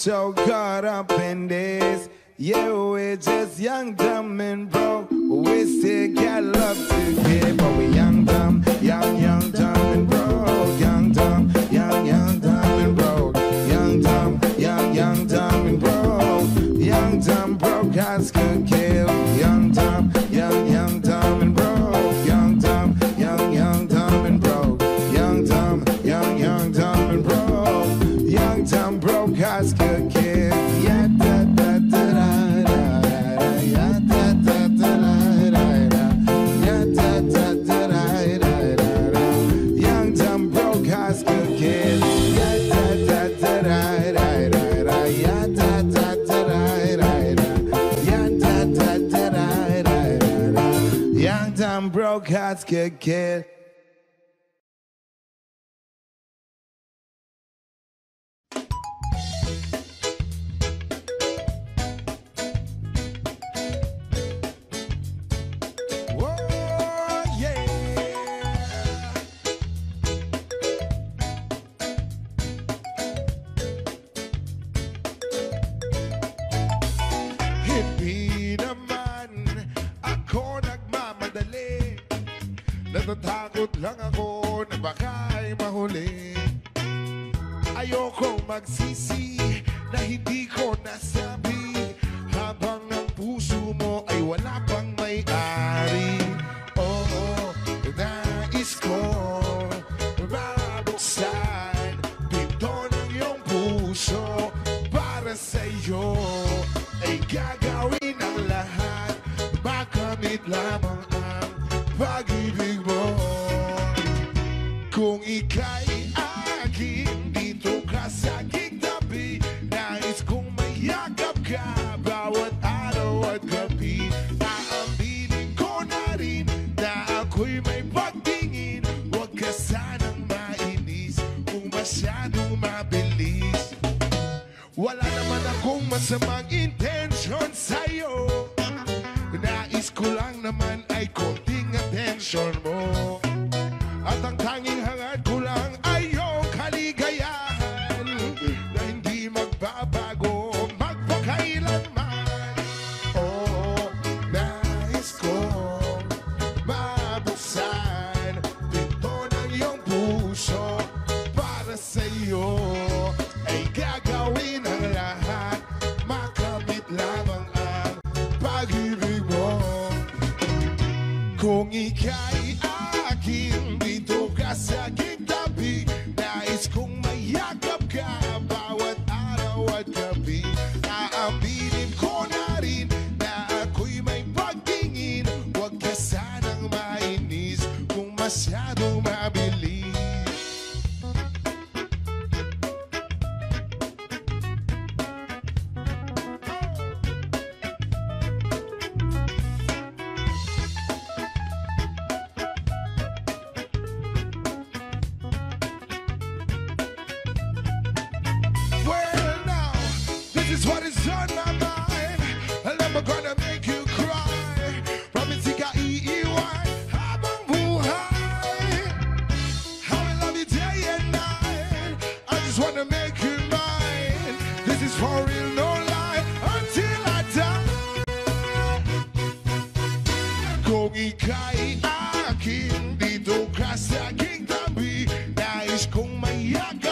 so caught up in this. Yeah, we're just young, dumb, and broke. We still got love to give, but we young, dumb, young, young, dumb, and broke. Young, dumb, young, young, dumb, and broke. Young, dumb, young, young, dumb, and broke. Young, dumb, broke, ass cookie. shots good, killed. lang ako na baka ay mahuli. Ayoko magsisi na hindi ko nasabi. Habang ang puso mo ay wala pang may-ari. Oo, nais ko mabuksan Pinto ng iyong puso. Para sa'yo Ay gagawin ang lahat. Makamit lamang ang pag-ibig mo. Kung ika'y akin dito ka sa gigdabi Nais kong mayagap ka bawat araw at gabi. Aaminin ko na rin na ako'y may pagtingin. Huwag ka sanang mainis kung masyadong mabilis. Wala naman akong masamang intention sa'yo. Nais ko lang naman ay konting attention mo. com uma iaga.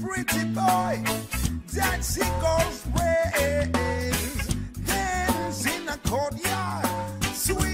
pretty boy, in a courtyard, sweet.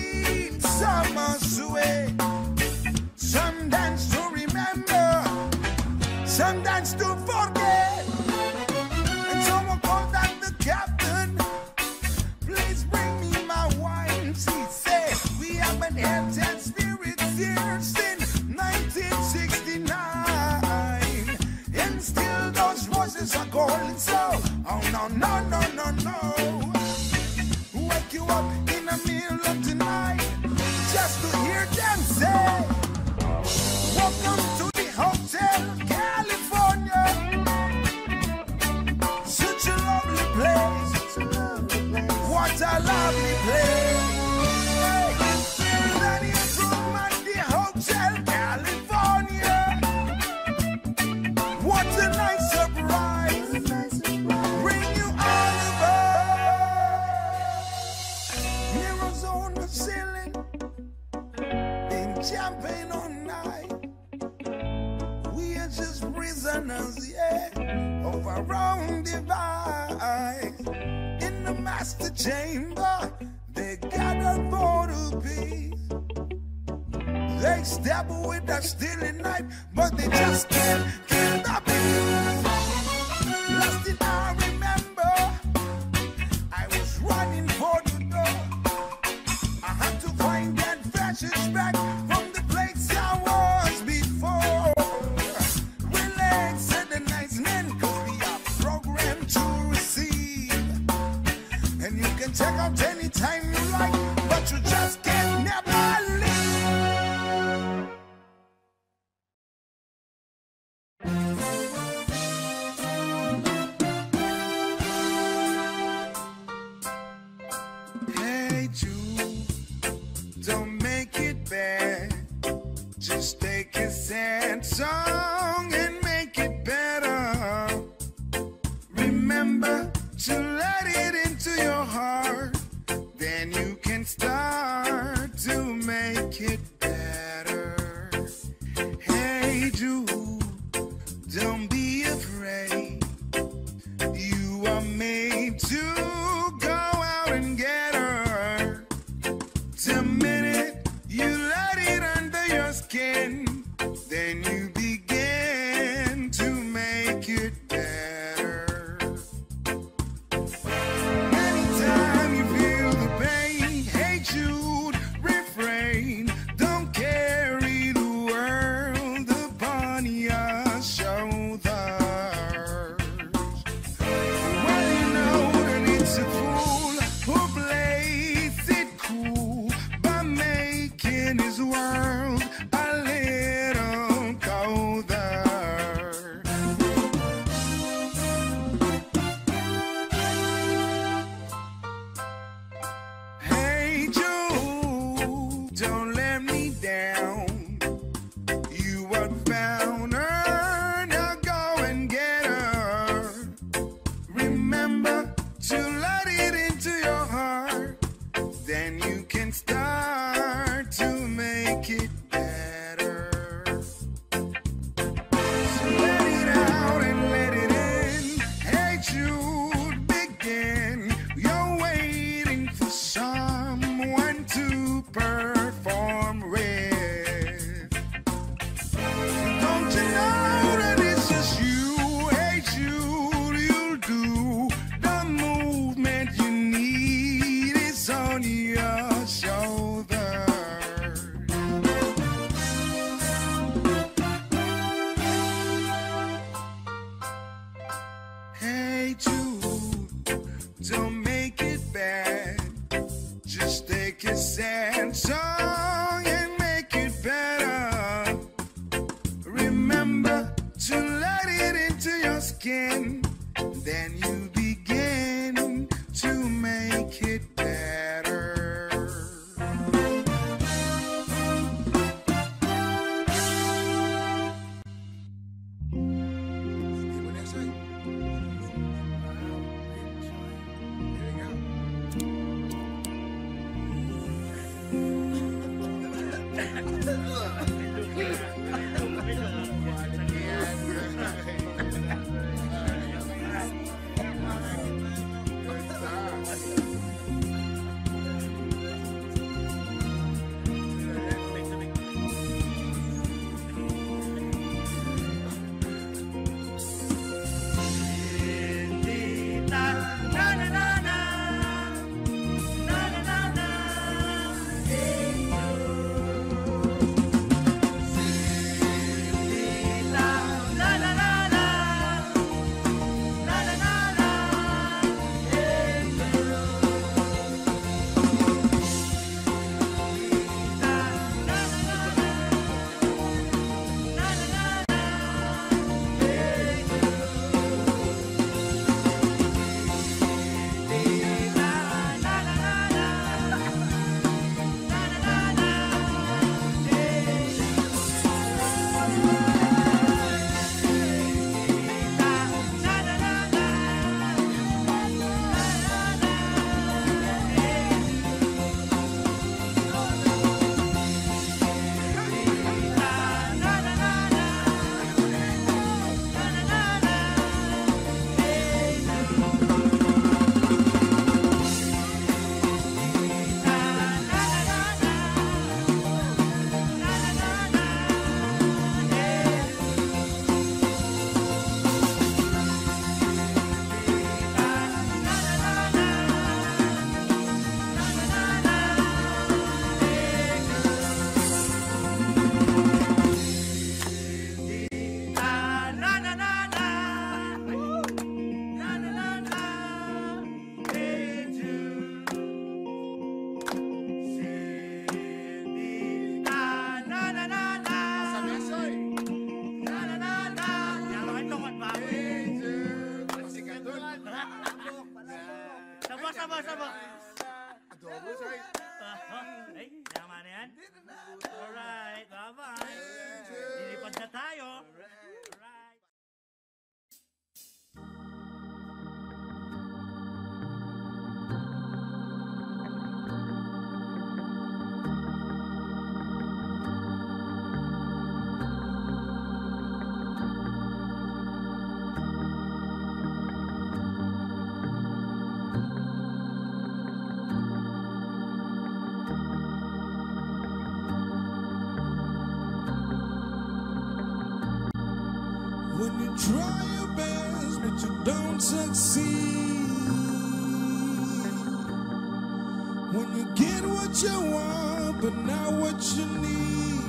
what you want, but not what you need.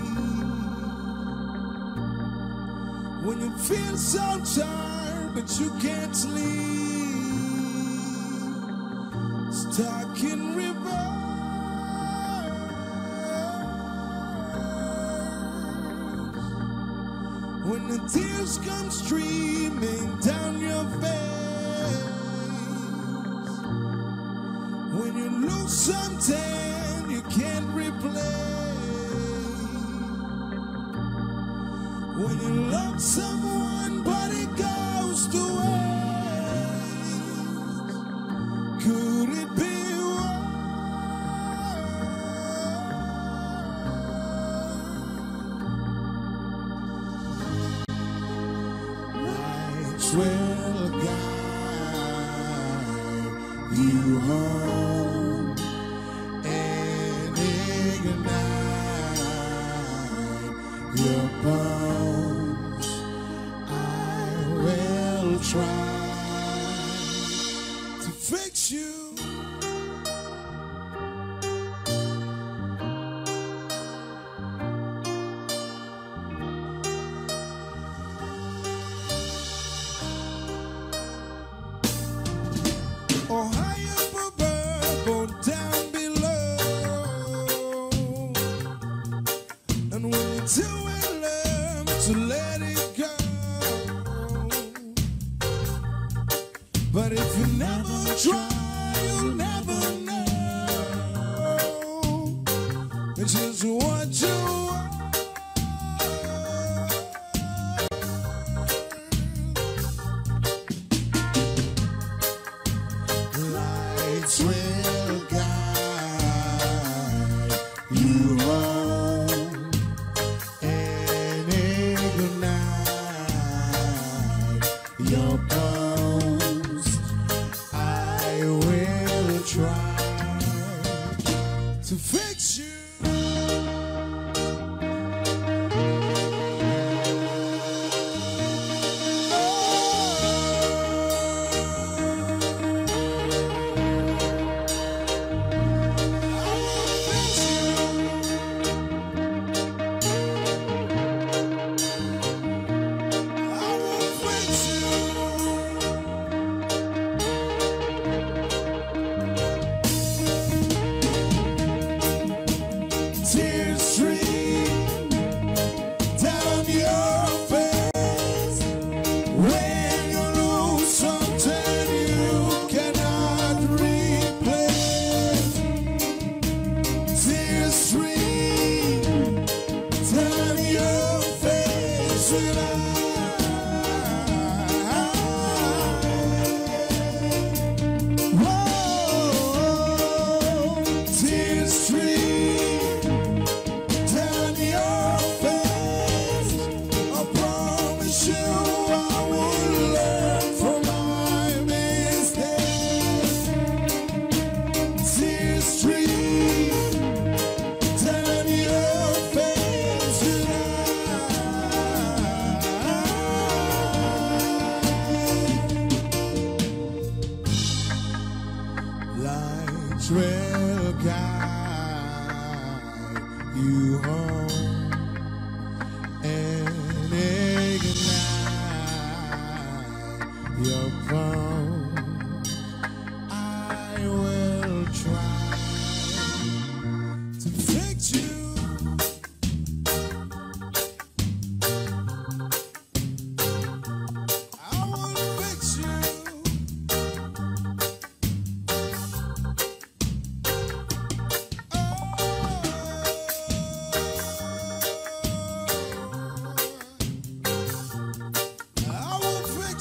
When you feel so tired, but you can't sleep, stuck in reverse. When the tears come streaming down your face, when you lose something can't replay When you love someone, but it goes to waste.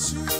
you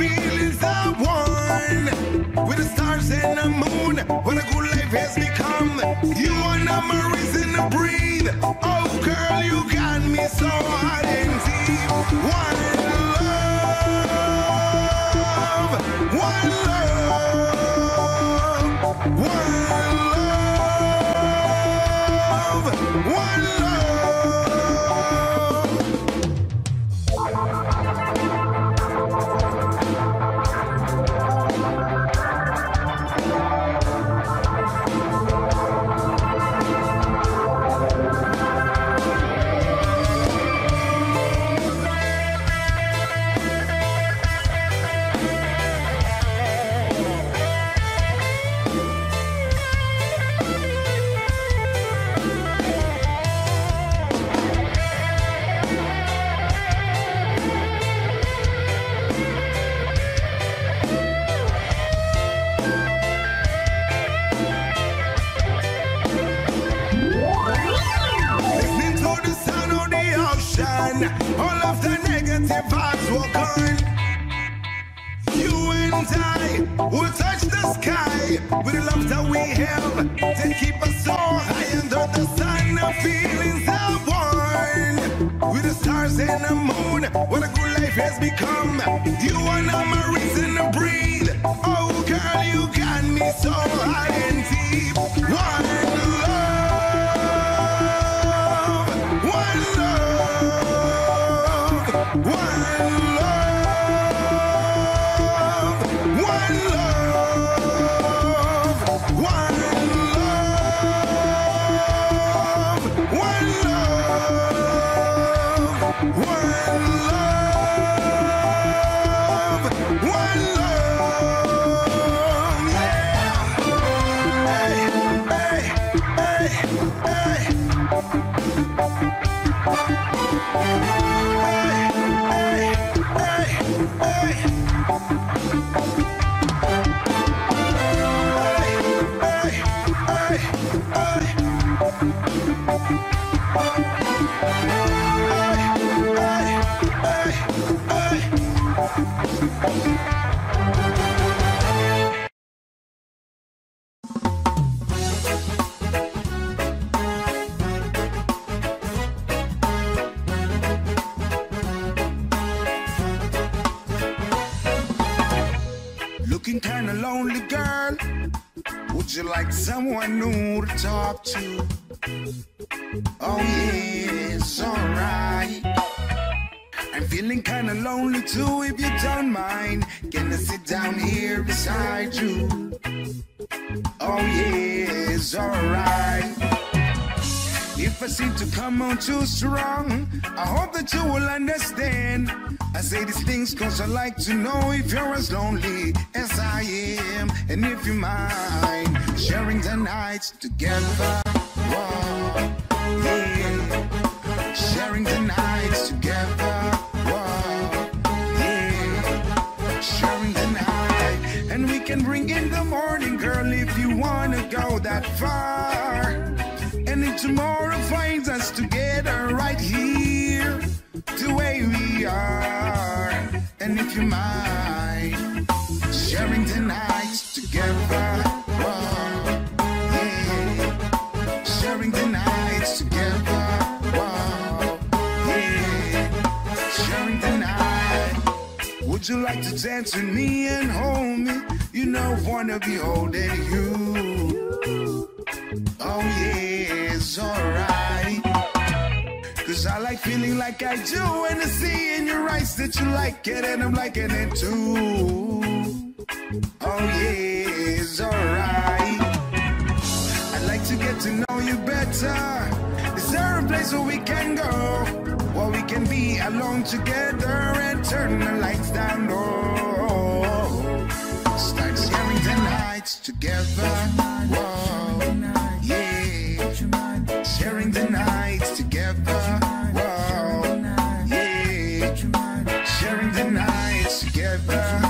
feelings are one with the stars and the moon. What a good life has become. You not my reason to breathe. Oh, girl, you got me so hot and the love that we have that keep us so high under the sun. Our feelings are one with the stars and the moon. What a good life has become. You are not my reason to breathe. Oh, girl, you got me so high and deep. One love, too strong, I hope that you will understand. I say these things cause I like to know if you're as lonely as I am. And if you mind sharing the nights together. Whoa, yeah. Sharing the nights together. Whoa, yeah. Sharing the night. And we can bring in the morning, girl, if you wanna go that far. Tomorrow finds us together right here, the way we are. And if you mind, sharing the nights together. Whoa, yeah. Sharing the nights together. Yeah. Sharing the night. Would you like to dance with me and hold me? You know, wanna be holding you. I like feeling like I do and I see in your eyes that you like it and I'm liking it too. Oh yeah, it's alright. I'd like to get to know you better. Is there a place where we can go? Where we can be alone together and turn the lights down low. Start sharing the nights together. Whoa, together.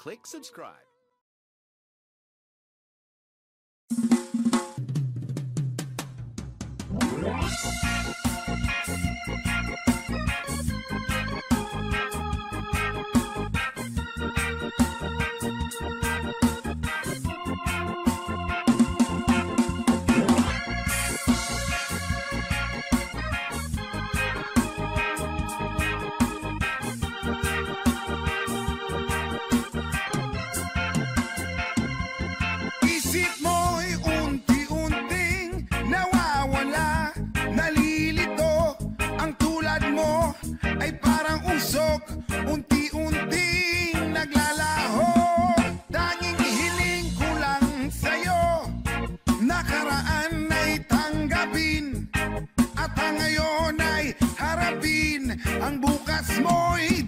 Click subscribe. At ang ngayon ay harapin Ang bukas mo'y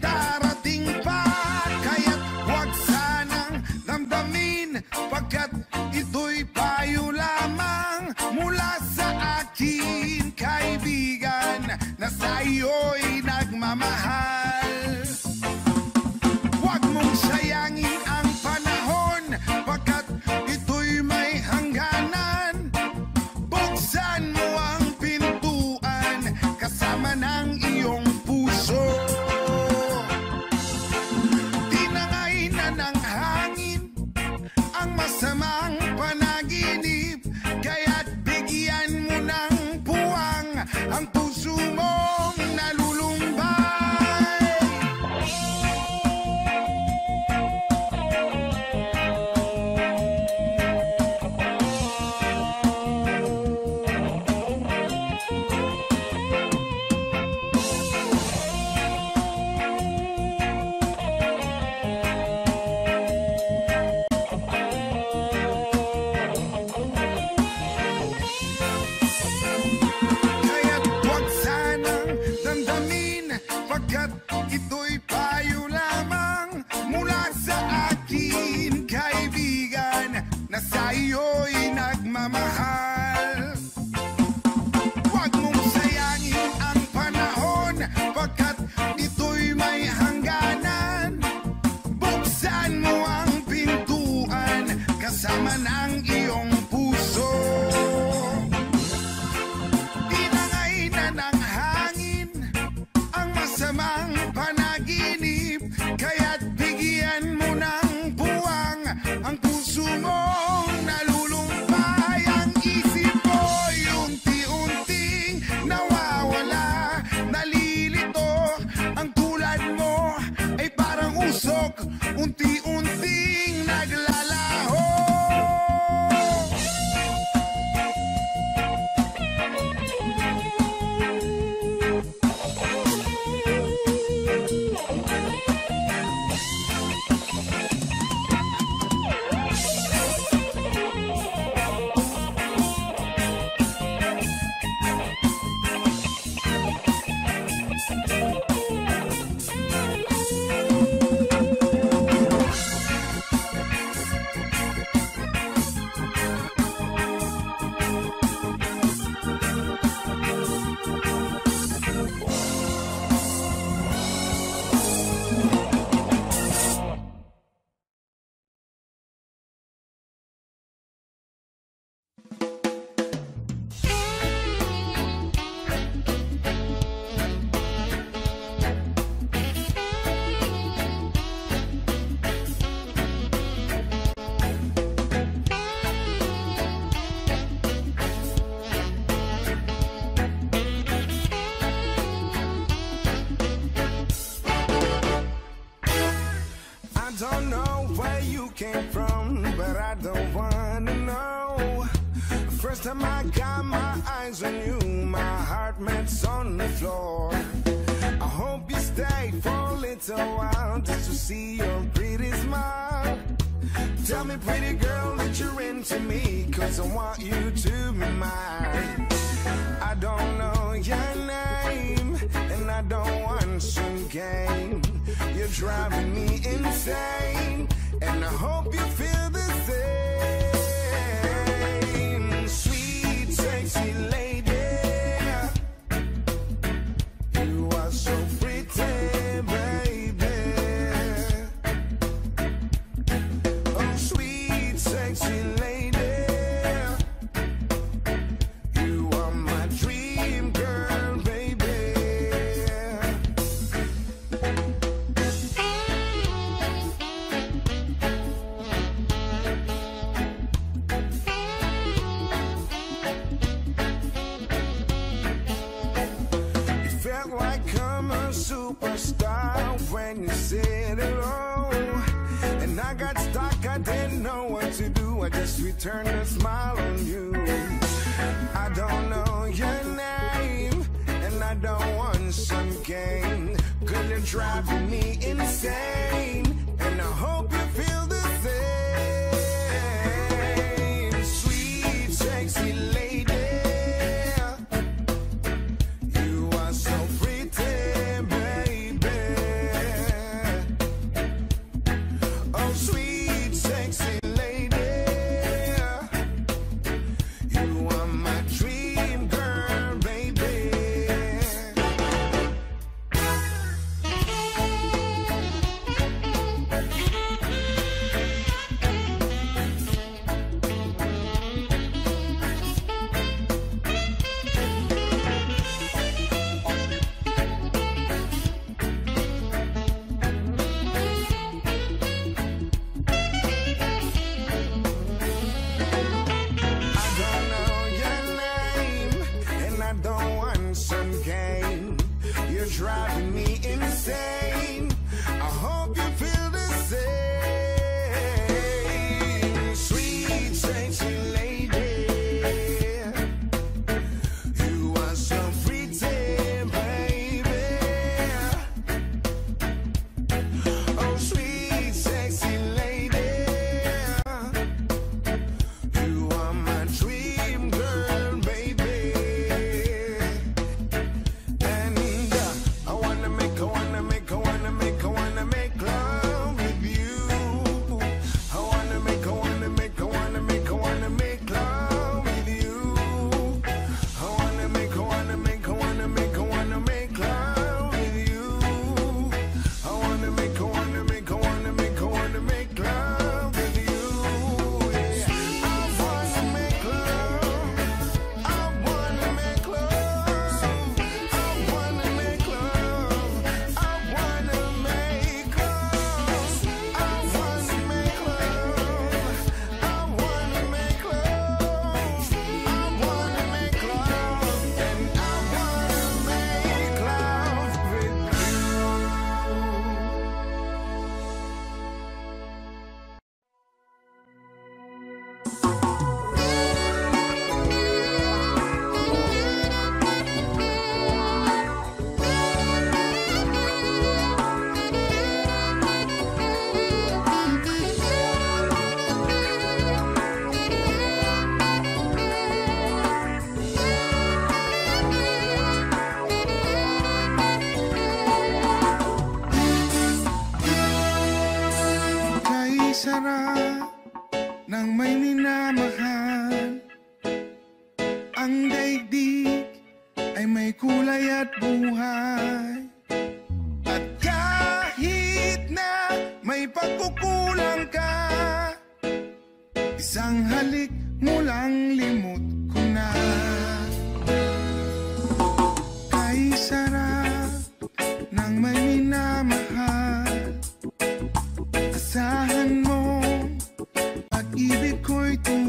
hijo y tu.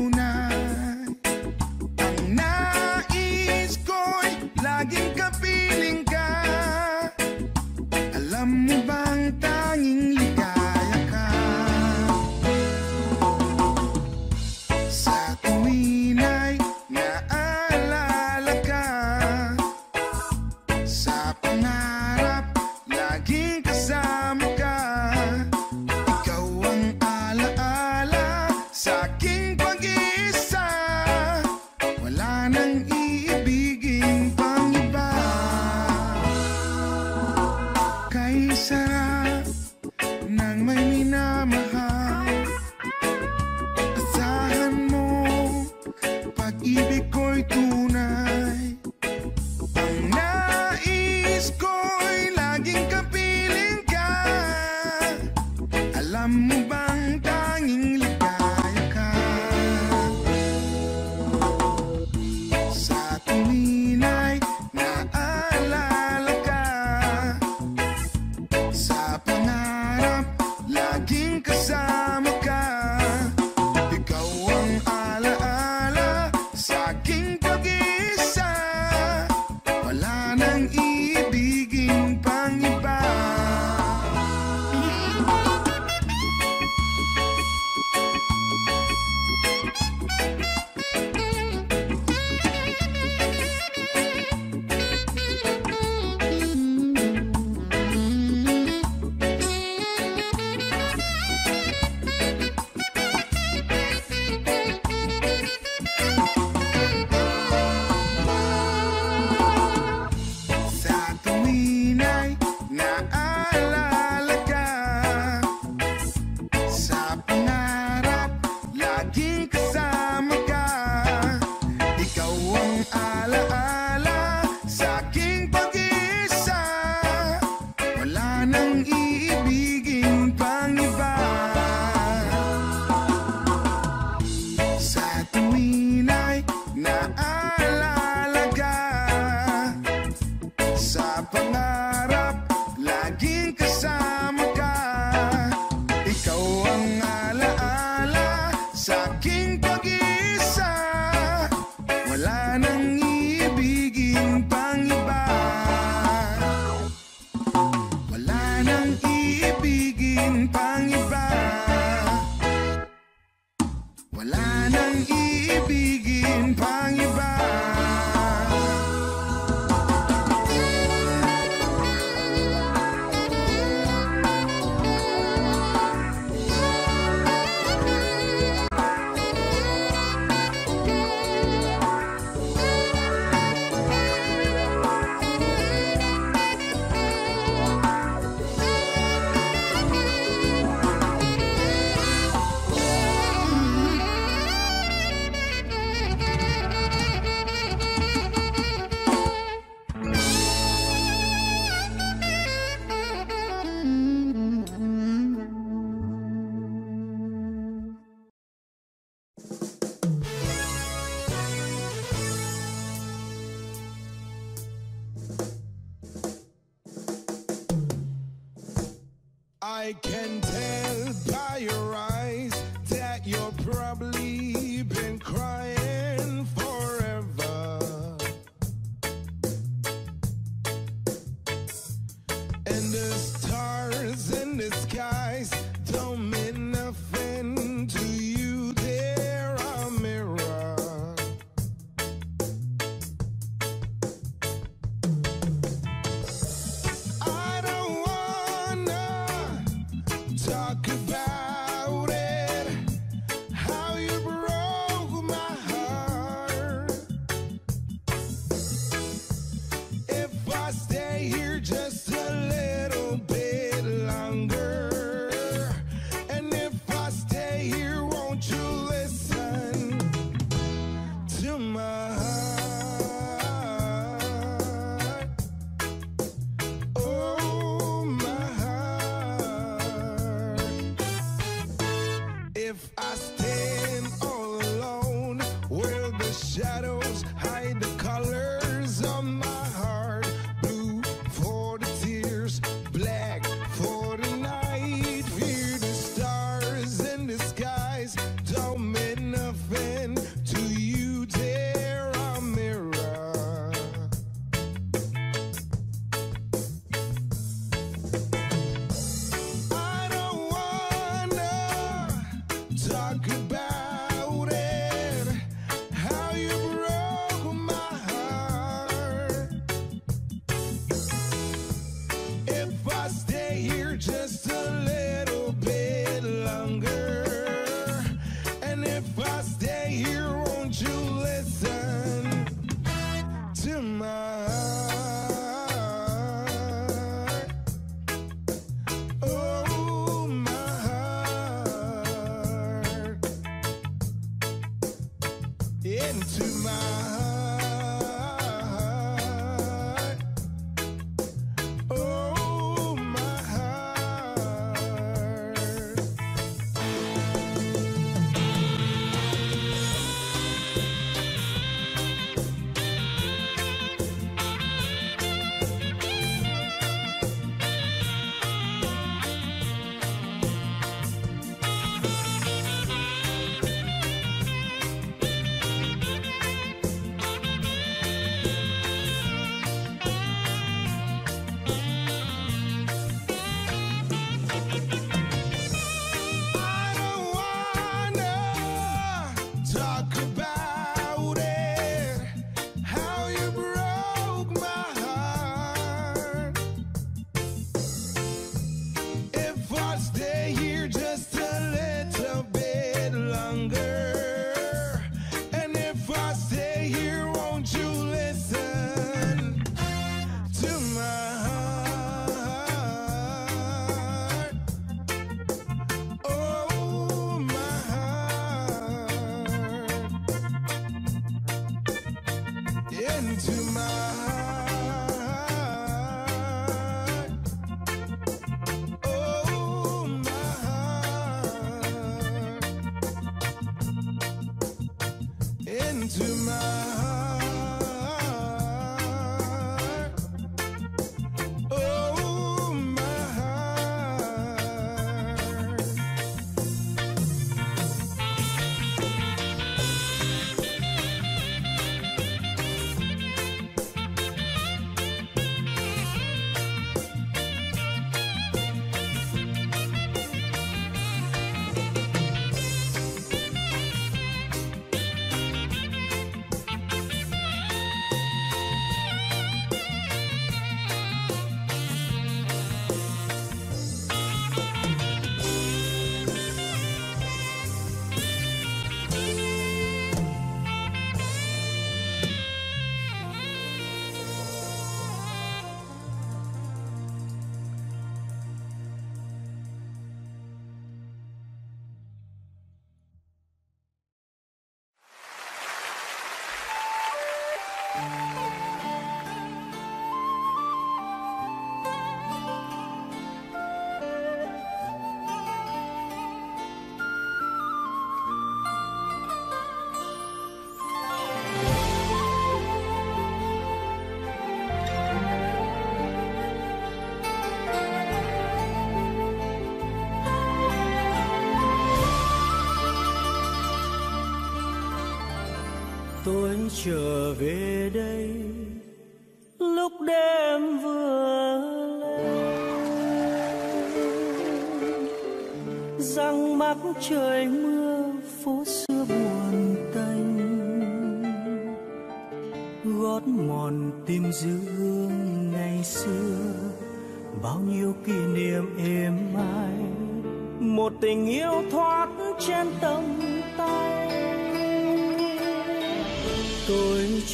trở về đây.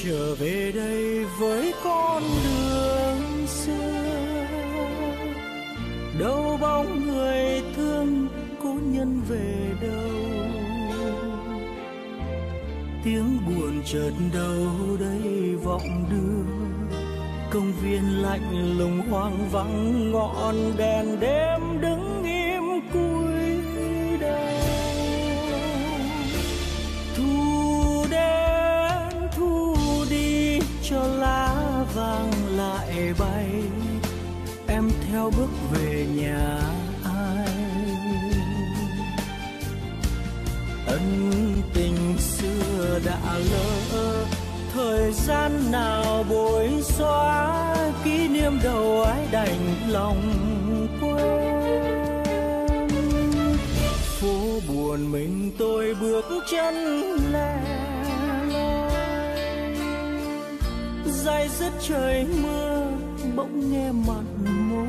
trở về đây với con đường xưa. Đâu bóng người thương cố nhân về đâu. Tiếng buồn chợt đâu đây vọng đưa. Công viên lạnh lùng hoang vắng, ngọn đèn đêm buồn mình tôi bước chân lẻ loi dài dứt trời mưa bỗng nghe mặn môi.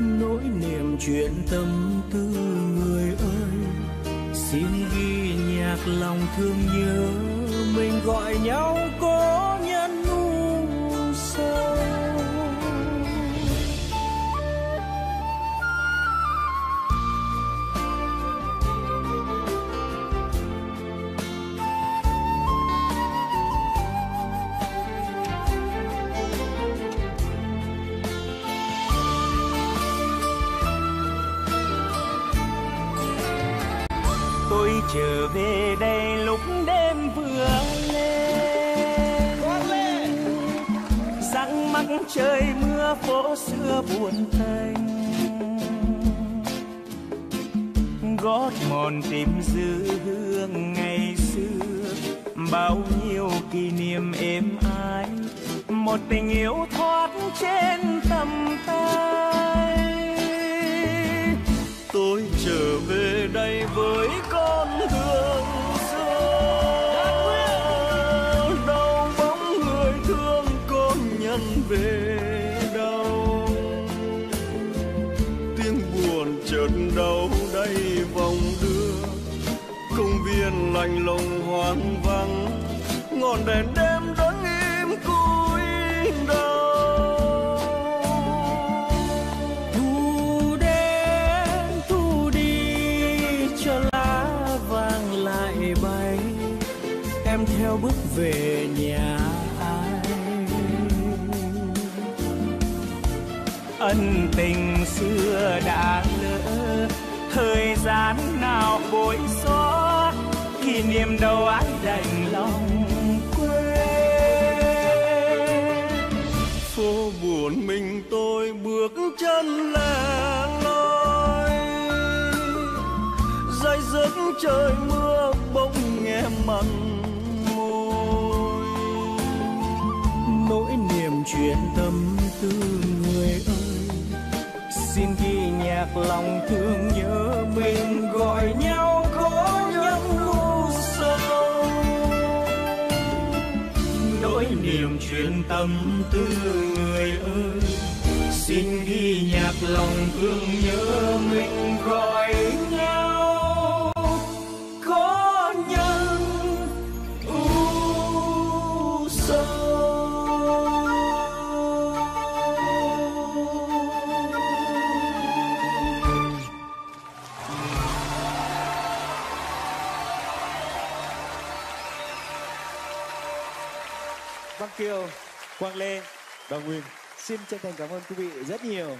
Nỗi niềm chuyện tâm tư người ơi, xin ghi nhạc lòng thương nhớ mình gọi nhau cố xưa buồn tênh gót mòn tìm dư hương ngày xưa, bao nhiêu kỷ niệm êm ái, một tình yêu thoát trên tầm tay. Tôi trở về đây với lạnh lùng hoang vắng, ngọn đèn đêm đứng im cúi đầu. Thu đến thu đi, cho lá vàng lại bay, em theo bước về nhà ai? Ân tình xưa đã lỡ, thời gian nào bối rối kỷ niệm đâu ai đành lòng quên. Phố buồn mình tôi bước chân lẻ loi. Dây dứt trời mưa bỗng nghe mặn môi nỗi niềm chuyện tâm tư người ơi, xin ghi nhạc lòng thương nhớ mình gọi nhau. Niềm truyền tâm tư người ơi. Xin ghi nhạc lòng thương nhớ mình gọi Kiều, Quang Lê, Đoàn Nguyên xin chân thành cảm ơn quý vị rất nhiều.